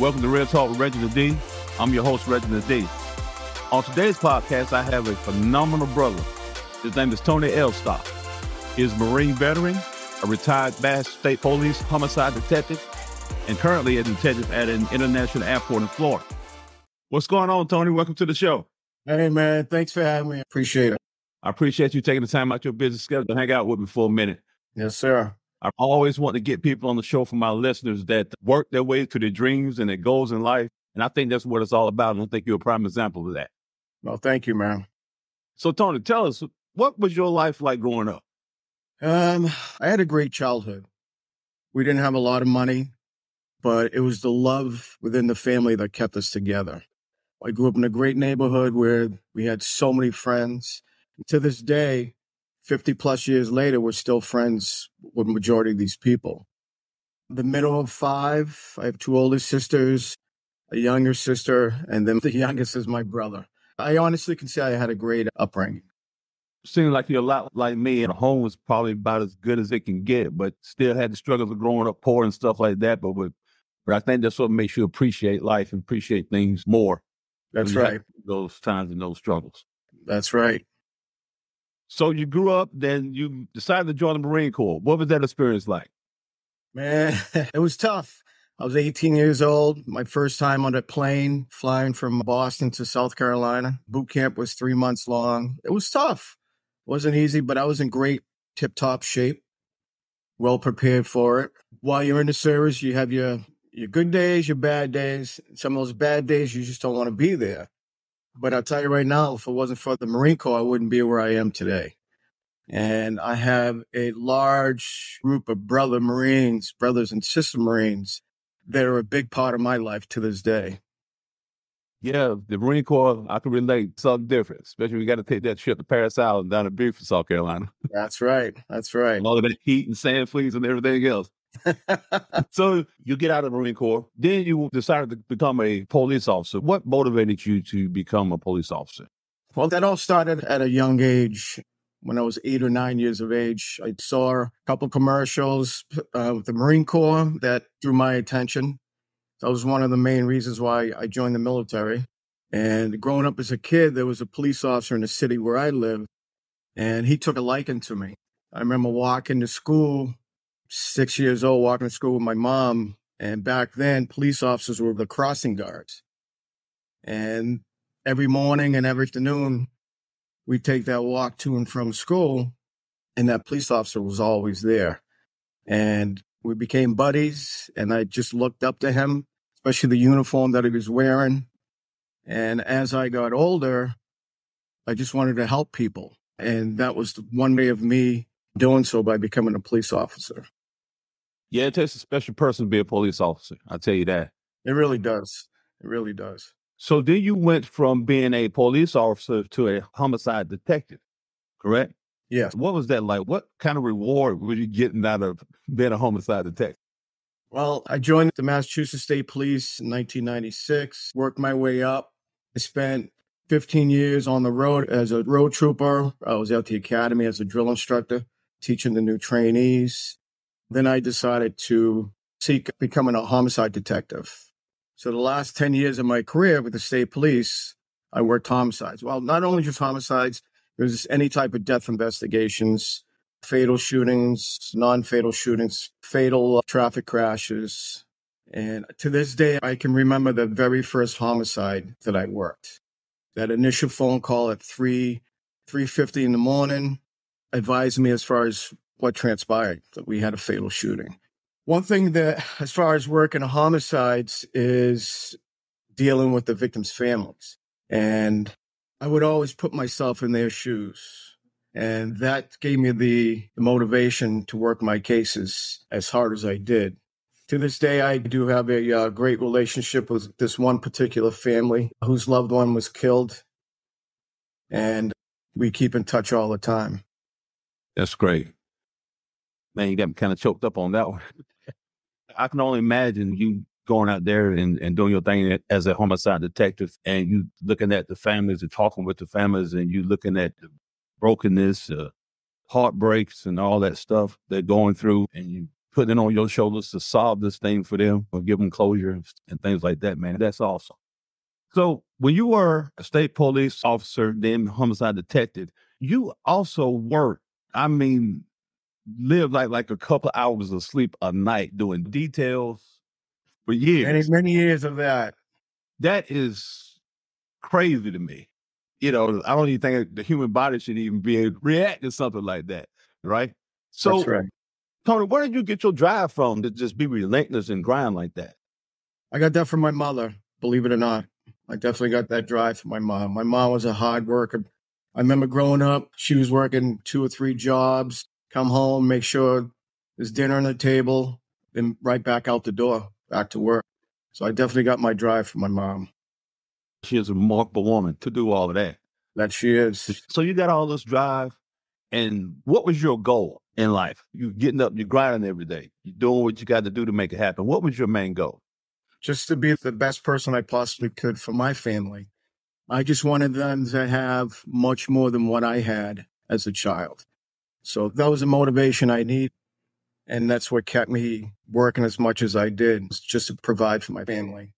Welcome to Real Talk with Reginald D. I'm your host, Reginald D. On today's podcast, I have a phenomenal brother. His name is Tony Alestock. He's a Marine veteran, a retired Mass State Police homicide detective, and currently a detective at an international airport in Florida. What's going on, Tony? Welcome to the show. Hey, man. Thanks for having me. Appreciate it. I appreciate you taking the time out your busy schedule to hang out with me for a minute. Yes, sir. I always want to get people on the show for my listeners that work their way to their dreams and their goals in life. And I think that's what it's all about. And I think you're a prime example of that. Well, thank you, man. So, Tony, tell us, what was your life like growing up? Um, I had a great childhood. We didn't have a lot of money, but it was the love within the family that kept us together. I grew up in a great neighborhood where we had so many friends. To this day, 50 plus years later, we're still friends with majority of these people. The middle of five, I have two older sisters, a younger sister, and then the youngest is my brother. I honestly can say I had a great upbringing. Seems like you're a lot like me, and home was probably about as good as it can get, but still had the struggles of growing up poor and stuff like that. But with, but I think that's what makes you appreciate life and appreciate things more. That's right. Those times and those struggles. That's right. So you grew up, then you decided to join the Marine Corps. What was that experience like? Man, it was tough. I was 18 years old. My first time on a plane flying from Boston to South Carolina. Boot camp was three months long. It was tough. It wasn't easy, but I was in great tip top shape, well prepared for it. While you're in the service, you have your your good days, your bad days. Some of those bad days, you just don't want to be there. But I'll tell you right now, if it wasn't for the Marine Corps, I wouldn't be where I am today. And I have a large group of brother Marines, brothers and sister Marines that are a big part of my life to this day. Yeah, the Marine Corps, I can relate something different, especially we got to take that trip to Parris Island down to Beaufort, South Carolina. That's right. That's right. All of that heat and sand fleas and everything else. so you get out of the Marine Corps, then you decided to become a police officer. What motivated you to become a police officer? Well, that all started at a young age. When I was eight or nine years of age, I saw a couple commercials uh, with the Marine Corps that drew my attention. That was one of the main reasons why I joined the military. And growing up as a kid, there was a police officer in the city where I lived, and he took a liking to me. I remember walking to school six years old, walking to school with my mom. And back then, police officers were the crossing guards. And every morning and every afternoon, we'd take that walk to and from school, and that police officer was always there. And we became buddies, and I just looked up to him, especially the uniform that he was wearing. And as I got older, I just wanted to help people. And that was one way of me doing so by becoming a police officer. Yeah, it takes a special person to be a police officer. I'll tell you that. It really does. It really does. So then you went from being a police officer to a homicide detective, correct? Yes. What was that like? What kind of reward were you getting out of being a homicide detective? Well, I joined the Massachusetts State Police in 1996, worked my way up. I spent 15 years on the road as a road trooper. I was at the academy as a drill instructor, teaching the new trainees. Then I decided to seek becoming a homicide detective. So the last 10 years of my career with the state police, I worked homicides. Well, not only just homicides, it was any type of death investigations, fatal shootings, non-fatal shootings, fatal uh, traffic crashes. And to this day, I can remember the very first homicide that I worked. That initial phone call at 3, 3.50 in the morning advised me as far as what transpired, that we had a fatal shooting. One thing that, as far as working homicides, is dealing with the victims' families. And I would always put myself in their shoes. And that gave me the, the motivation to work my cases as hard as I did. To this day, I do have a uh, great relationship with this one particular family whose loved one was killed. And we keep in touch all the time. That's great man, you got me kind of choked up on that one. I can only imagine you going out there and, and doing your thing as a homicide detective and you looking at the families and talking with the families and you looking at the brokenness, uh, heartbreaks and all that stuff they're going through and you putting it on your shoulders to solve this thing for them or give them closure and things like that, man. That's awesome. So when you were a state police officer, then homicide detective, you also worked, I mean, lived like like a couple hours of sleep a night doing details for years. Many, many years of that. That is crazy to me. You know, I don't even think the human body should even be able to react to something like that. Right. So That's right. Tony, where did you get your drive from to just be relentless and grind like that? I got that from my mother, believe it or not. I definitely got that drive from my mom. My mom was a hard worker. I remember growing up, she was working two or three jobs, come home, make sure there's dinner on the table, then right back out the door, back to work. So I definitely got my drive from my mom. She is a remarkable woman to do all of that. That she is. So you got all this drive. And what was your goal in life? You getting up, you're grinding every day. You're doing what you got to do to make it happen. What was your main goal? Just to be the best person I possibly could for my family. I just wanted them to have much more than what I had as a child. So that was the motivation I need. And that's what kept me working as much as I did, just to provide for my family.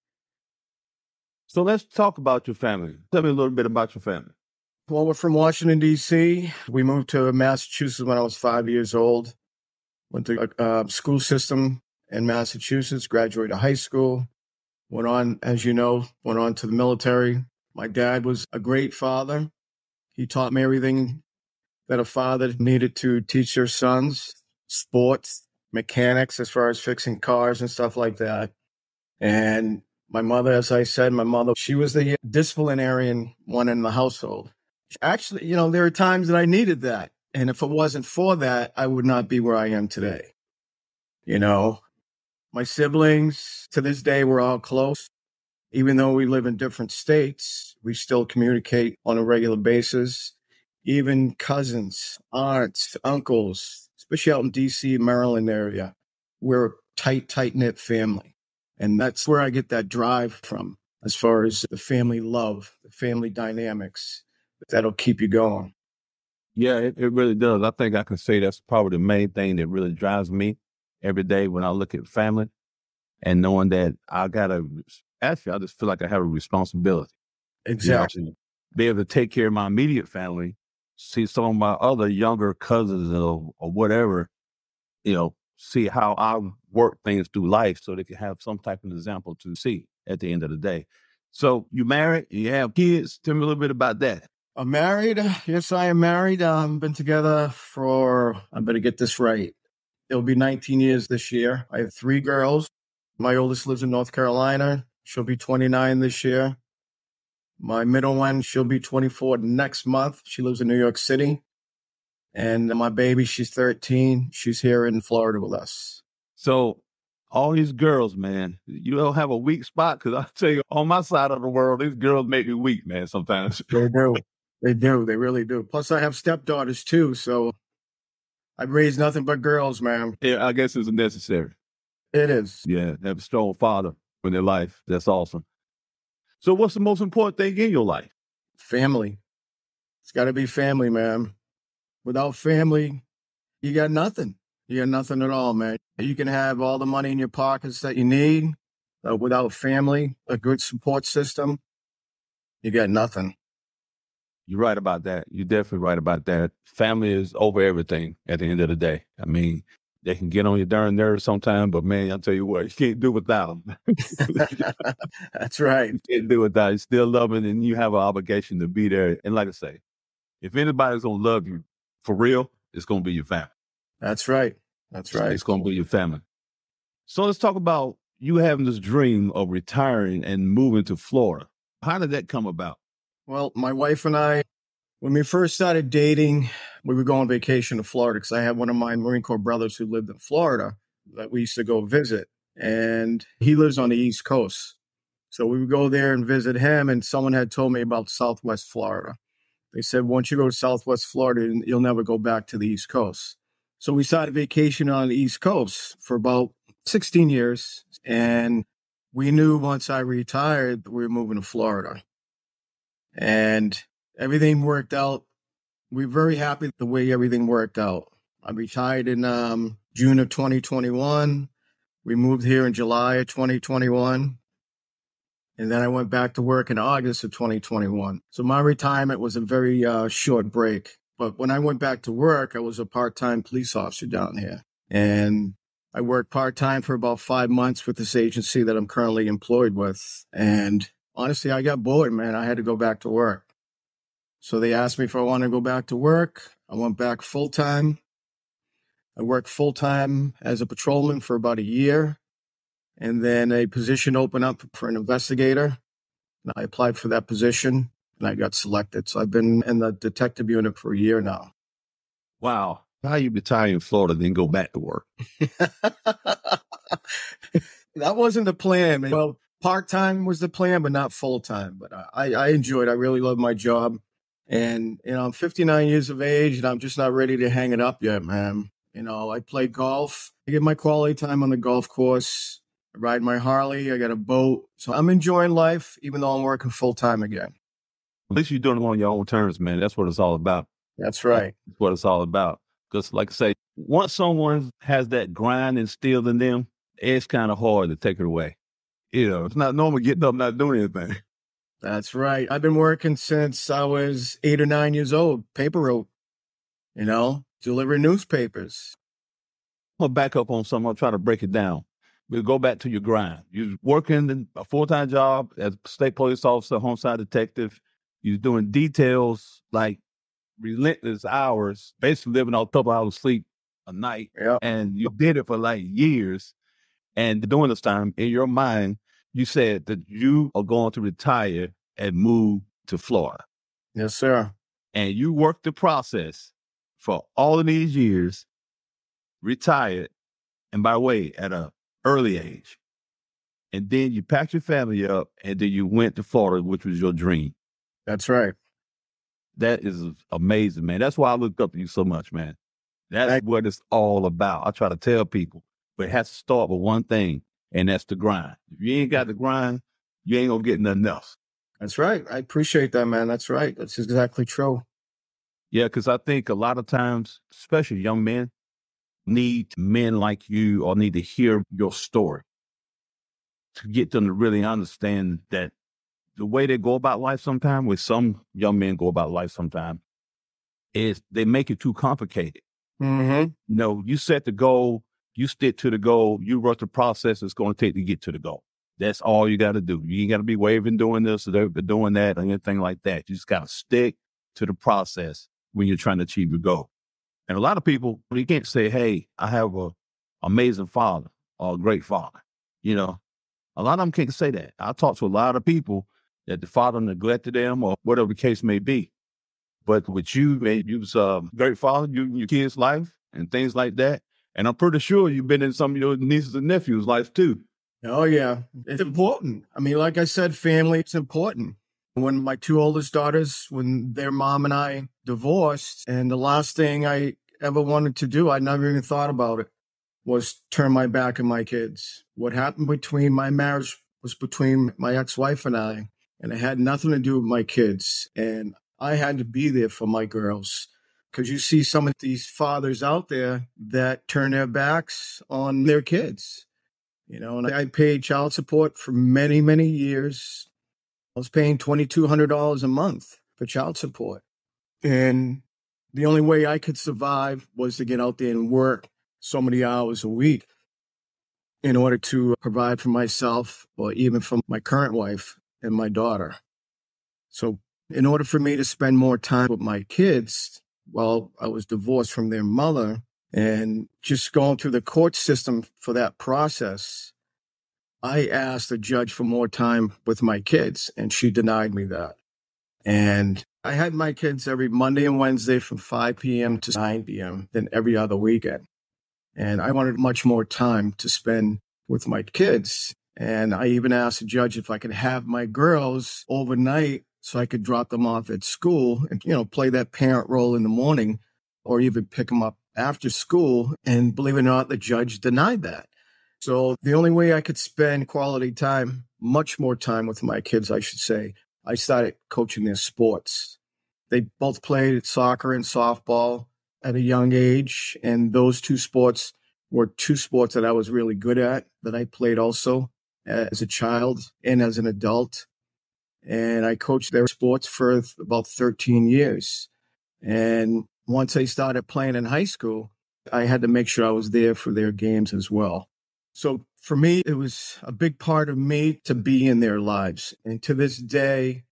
So let's talk about your family. Tell me a little bit about your family. Well, we're from Washington, D.C. We moved to Massachusetts when I was five years old. Went to a uh, school system in Massachusetts, graduated high school, went on, as you know, went on to the military. My dad was a great father. He taught me everything that a father needed to teach their sons sports, mechanics, as far as fixing cars and stuff like that. And my mother, as I said, my mother, she was the disciplinarian one in the household. Actually, you know, there are times that I needed that. And if it wasn't for that, I would not be where I am today. You know, my siblings to this day, we're all close. Even though we live in different states, we still communicate on a regular basis. Even cousins, aunts, uncles, especially out in DC, Maryland area, we're a tight, tight knit family. And that's where I get that drive from as far as the family love, the family dynamics that'll keep you going. Yeah, it, it really does. I think I can say that's probably the main thing that really drives me every day when I look at family and knowing that I gotta actually I just feel like I have a responsibility. Exactly. You know, be able to take care of my immediate family, see some of my other younger cousins or, or whatever, you know, see how I work things through life so they can have some type of example to see at the end of the day. So you married, you have kids. Tell me a little bit about that. I'm married. Yes, I am married. I've um, been together for, I better get this right. It'll be 19 years this year. I have three girls. My oldest lives in North Carolina. She'll be 29 this year. My middle one, she'll be 24 next month. She lives in New York City. And my baby, she's 13. She's here in Florida with us. So all these girls, man, you don't have a weak spot because I tell you, on my side of the world, these girls make me weak, man. Sometimes they do, they do, they really do. Plus, I have stepdaughters too, so I've raised nothing but girls, man. Yeah, I guess it's necessary. It is. Yeah, have a strong father in their life. That's awesome. So, what's the most important thing in your life? Family. It's got to be family, man. Without family, you got nothing. You got nothing at all, man. You can have all the money in your pockets that you need, but without family, a good support system, you got nothing. You're right about that. You're definitely right about that. Family is over everything at the end of the day. I mean, they can get on your darn nerves sometimes, but man, I'll tell you what, you can't do without them. That's right. You can't do without. You still love them, and you have an obligation to be there. And like I say, if anybody's gonna love you for real, it's gonna be your family. That's right. That's right. It's gonna be your family. So let's talk about you having this dream of retiring and moving to Florida. How did that come about? Well, my wife and I, when we first started dating, we would go on vacation to Florida because I had one of my Marine Corps brothers who lived in Florida that we used to go visit. And he lives on the East Coast. So we would go there and visit him. And someone had told me about Southwest Florida. They said, once you go to Southwest Florida, you'll never go back to the East Coast. So we started vacation on the East Coast for about 16 years. And we knew once I retired, we were moving to Florida. And everything worked out. We're very happy the way everything worked out. I retired in um, June of 2021. We moved here in July of 2021. And then I went back to work in August of 2021. So my retirement was a very uh, short break. But when I went back to work, I was a part time police officer down here. And I worked part time for about five months with this agency that I'm currently employed with. And honestly, I got bored, man. I had to go back to work. So they asked me if I want to go back to work. I went back full time. I worked full time as a patrolman for about a year. And then a position opened up for an investigator. And I applied for that position and I got selected. So I've been in the detective unit for a year now. Wow. How you retire in Florida, then go back to work? that wasn't the plan. Well, part time was the plan, but not full time. But I, I enjoyed. I really love my job. And, you know, I'm 59 years of age and I'm just not ready to hang it up yet, man. You know, I play golf. I get my quality time on the golf course. I ride my Harley. I got a boat. So I'm enjoying life, even though I'm working full time again. At least you're doing it on your own terms, man. That's what it's all about. That's right. That's what it's all about. Because, like I say, once someone has that grind instilled in them, it's kind of hard to take it away. You know, it's not normal getting up, not doing anything. That's right. I've been working since I was eight or nine years old, paper route, you know, delivering newspapers. I'm going to back up on something. I'll try to break it down. We'll go back to your grind. You're working a full time job as state police officer, homicide detective. You're doing details like relentless hours, basically living on a couple hours sleep a night. Yep. And you did it for like years. And during this time, in your mind, you said that you are going to retire and move to Florida. Yes, sir. And you worked the process for all of these years, retired, and by the way, at a early age. And then you packed your family up and then you went to Florida, which was your dream. That's right. That is amazing, man. That's why I look up to you so much, man. That's Thank- what it's all about. I try to tell people, but it has to start with one thing, and that's the grind. If you ain't got the grind, you ain't gonna get nothing else. That's right. I appreciate that, man. That's right. That's exactly true. Yeah, because I think a lot of times, especially young men, need men like you or need to hear your story to get them to really understand that the way they go about life sometimes, with some young men go about life sometimes, is they make it too complicated. Mm-hmm. You know, you set the goal, you stick to the goal, you rush the process it's going to take to get to the goal. That's all you got to do. You ain't got to be waving doing this or doing that or anything like that. You just got to stick to the process when you're trying to achieve your goal. And a lot of people, you can't say, "Hey, I have a amazing father or a great father." You know, a lot of them can't say that. I talk to a lot of people that the father neglected them or whatever the case may be. But with you, man, you was a um, great father, you your kids' life and things like that. And I'm pretty sure you've been in some of your nieces and nephews' life too. Oh, yeah. It's important. I mean, like I said, family, it's important. When my two oldest daughters, when their mom and I divorced, and the last thing I ever wanted to do, I never even thought about it, was turn my back on my kids. What happened between my marriage was between my ex wife and I, and it had nothing to do with my kids. And I had to be there for my girls. Because you see some of these fathers out there that turn their backs on their kids. You know, and I paid child support for many, many years. I was paying $2,200 a month for child support. And the only way I could survive was to get out there and work so many hours a week in order to provide for myself or even for my current wife and my daughter. So, in order for me to spend more time with my kids while I was divorced from their mother and just going through the court system for that process, I asked the judge for more time with my kids, and she denied me that. And I had my kids every Monday and Wednesday from 5 p.m. to 9 p.m., then every other weekend. And I wanted much more time to spend with my kids. And I even asked the judge if I could have my girls overnight so I could drop them off at school and, you know, play that parent role in the morning or even pick them up after school. And believe it or not, the judge denied that. So the only way I could spend quality time, much more time with my kids, I should say, I started coaching their sports. They both played soccer and softball at a young age, and those two sports were two sports that I was really good at that I played also as a child and as an adult. And I coached their sports for about 13 years. And once I started playing in high school, I had to make sure I was there for their games as well. So for me, it was a big part of me to be in their lives. And to this day,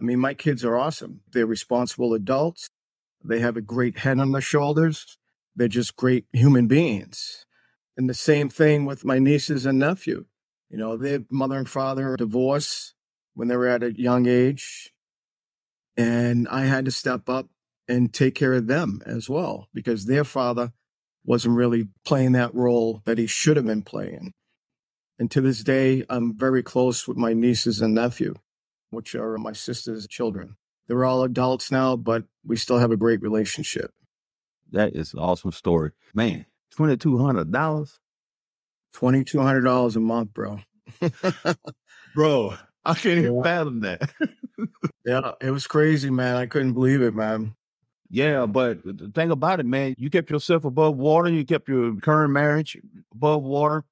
I mean, my kids are awesome. They're responsible adults. They have a great head on their shoulders. They're just great human beings. And the same thing with my nieces and nephew. You know, their mother and father divorced when they were at a young age. And I had to step up and take care of them as well because their father wasn't really playing that role that he should have been playing. And to this day, I'm very close with my nieces and nephew, which are my sister's children. They're all adults now, but we still have a great relationship. That is an awesome story. Man, $2,200? $2,200 a month, bro. bro, I can't even fathom that. yeah, it was crazy, man. I couldn't believe it, man. Yeah, but the thing about it, man, you kept yourself above water. You kept your current marriage above water.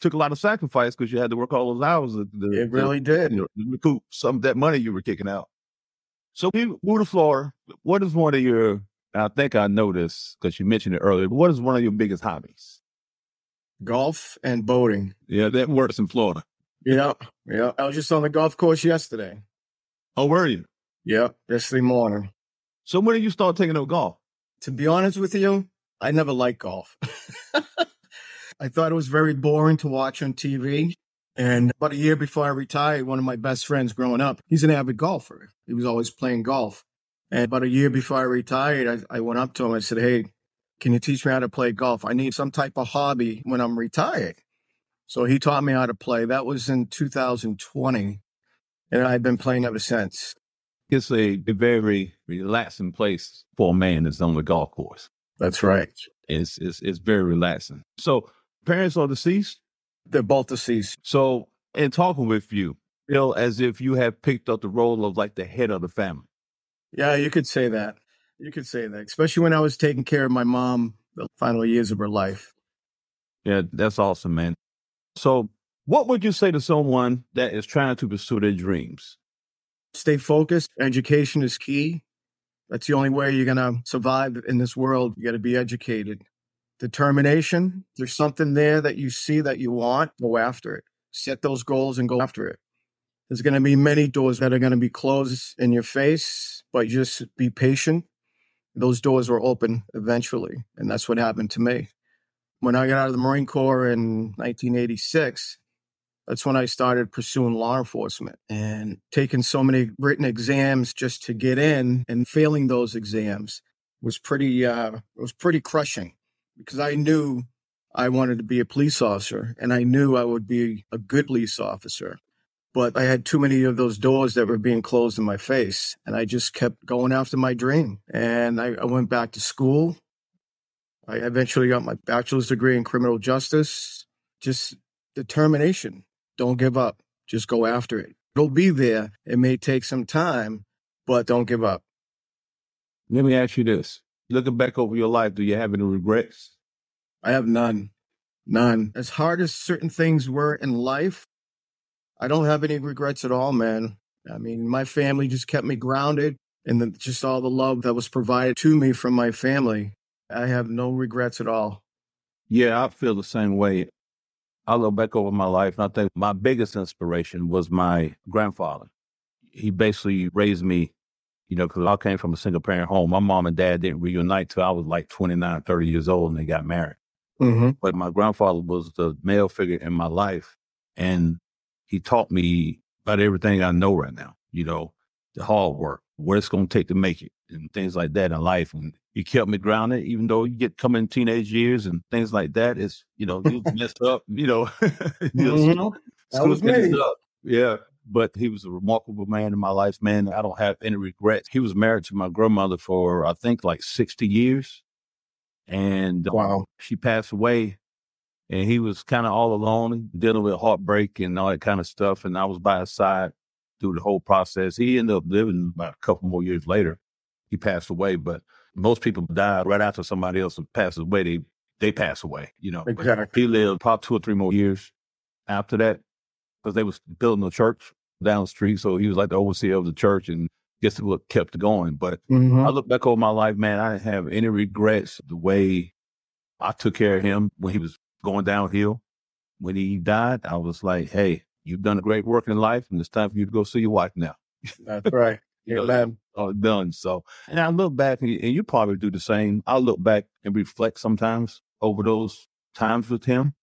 Took a lot of sacrifice because you had to work all those hours. To, it really to, did. Recoup some of that money you were kicking out. So you moved to Florida. What is one of your? I think I know this because you mentioned it earlier. But what is one of your biggest hobbies? Golf and boating. Yeah, that works in Florida. Yeah, yeah. I was just on the golf course yesterday. Oh, were you? Yep, yesterday morning. So when did you start taking up golf? To be honest with you, I never liked golf. I thought it was very boring to watch on TV. And about a year before I retired, one of my best friends growing up, he's an avid golfer. He was always playing golf. And about a year before I retired, I, I went up to him. I said, Hey, can you teach me how to play golf? I need some type of hobby when I'm retired. So he taught me how to play. That was in 2020. And I've been playing ever since. It's a very relaxing place for a man that's on the golf course. That's right. It's it's it's very relaxing. So parents are deceased? They're both deceased. So in talking with you, feel as if you have picked up the role of like the head of the family. Yeah, you could say that. You could say that, especially when I was taking care of my mom the final years of her life. Yeah, that's awesome, man. So, what would you say to someone that is trying to pursue their dreams? Stay focused. Education is key. That's the only way you're going to survive in this world. You got to be educated. Determination. There's something there that you see that you want, go after it. Set those goals and go after it. There's going to be many doors that are going to be closed in your face, but just be patient. Those doors will open eventually. And that's what happened to me. When I got out of the Marine Corps in 1986, that's when I started pursuing law enforcement and taking so many written exams just to get in and failing those exams was pretty uh, was pretty crushing because I knew I wanted to be a police officer and I knew I would be a good police officer. But I had too many of those doors that were being closed in my face. And I just kept going after my dream. And I, I went back to school. I eventually got my bachelor's degree in criminal justice. Just determination don't give up. Just go after it. It'll be there. It may take some time, but don't give up. Let me ask you this. Looking back over your life, do you have any regrets? I have none. None. As hard as certain things were in life, I don't have any regrets at all, man. I mean, my family just kept me grounded and the, just all the love that was provided to me from my family. I have no regrets at all. Yeah, I feel the same way. I look back over my life and I think my biggest inspiration was my grandfather. He basically raised me, you know, because I came from a single parent home. My mom and dad didn't reunite till I was like 29, 30 years old and they got married. Mm-hmm. But my grandfather was the male figure in my life. And he taught me about everything I know right now, you know, the hard work, what it's going to take to make it and things like that in life. And he kept me grounded, even though you get coming teenage years and things like that. It's, you know, you messed up, you know. mm-hmm. that was me. Up. Yeah. But he was a remarkable man in my life, man. I don't have any regrets. He was married to my grandmother for, I think, like 60 years. And um, she passed away. And he was kind of all alone, dealing with heartbreak and all that kind of stuff. And I was by his side through the whole process. He ended up living about a couple more years later. He passed away, but most people die right after somebody else passes away. They they pass away, you know. Exactly. He lived probably two or three more years after that because they was building a church down the street. So he was like the overseer of the church and guess what kept going. But Mhm. I look back over my life, man, I didn't have any regrets the way I took care of him when he was going downhill. When he died, I was like, hey, you've done a great work in life and it's time for you to go see your wife now. That's right. You know, Amen. all done. So, and I look back, and you, and you probably do the same. I look back and reflect sometimes over those times with him.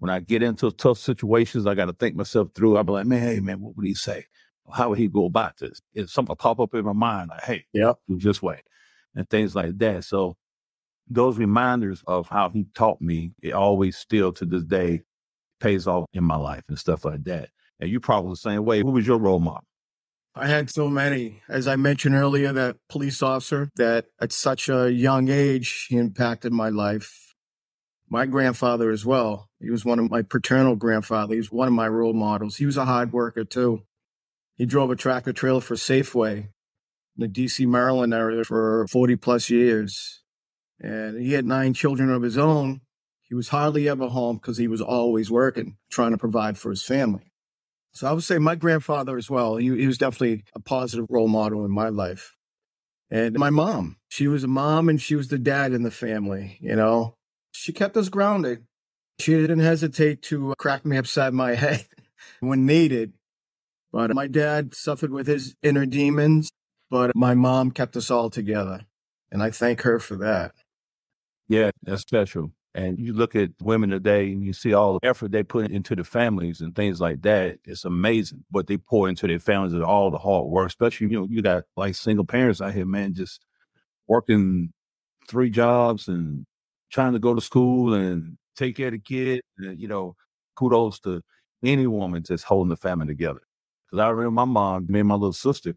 When I get into tough situations, I got to think myself through. I'll be like, man, hey, man, what would he say? How would he go about this? If something pop up in my mind, like, hey, yeah, do this way, and things like that. So, those reminders of how he taught me, it always still to this day pays off in my life and stuff like that. And you probably the same way. Who was your role model? I had so many. As I mentioned earlier, that police officer that at such a young age, he impacted my life. My grandfather as well. He was one of my paternal grandfather. He was one of my role models. He was a hard worker too. He drove a tractor trailer for Safeway in the DC, Maryland area for 40 plus years. And he had nine children of his own. He was hardly ever home because he was always working, trying to provide for his family. So I would say my grandfather as well. He, he was definitely a positive role model in my life. And my mom, she was a mom and she was the dad in the family, you know. She kept us grounded. She didn't hesitate to crack me upside my head when needed. But my dad suffered with his inner demons, but my mom kept us all together. And I thank her for that. Yeah, that's special. And you look at women today and you see all the effort they put into the families and things like that. It's amazing what they pour into their families and all the hard work, especially, you know, you got like single parents out here, man, just working three jobs and trying to go to school and take care of the kid. And, you know, kudos to any woman that's holding the family together. Cause I remember my mom, me and my little sister,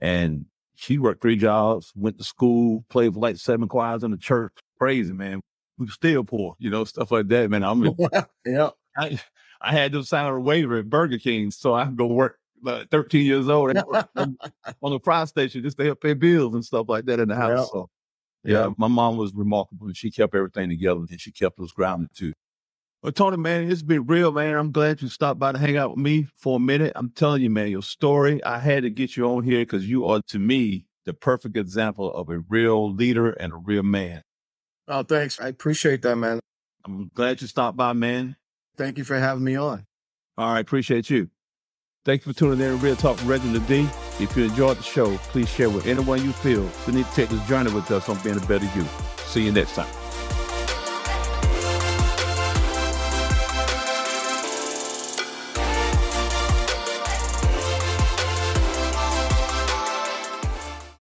and she worked three jobs, went to school, played for like seven choirs in the church. Crazy, man. We still poor, you know, stuff like that, man. I'm yeah. I, I had to sign a waiver at Burger King, so I could go work. Uh, 13 years old on, the fry station just to help pay bills and stuff like that in the house. Yeah. So, yeah, my mom was remarkable and she kept everything together and she kept us grounded too. Well, Tony, man, it's been real, man. I'm glad you stopped by to hang out with me for a minute. I'm telling you, man, your story, I had to get you on here because you are, to me, the perfect example of a real leader and a real man. Oh, thanks. I appreciate that, man. I'm glad you stopped by, man. Thank you for having me on. All right, appreciate you. Thank you for tuning in to Real Talk Reginald D. If you enjoyed the show, please share with anyone you feel who need to take this journey with us on being a better you. See you next time.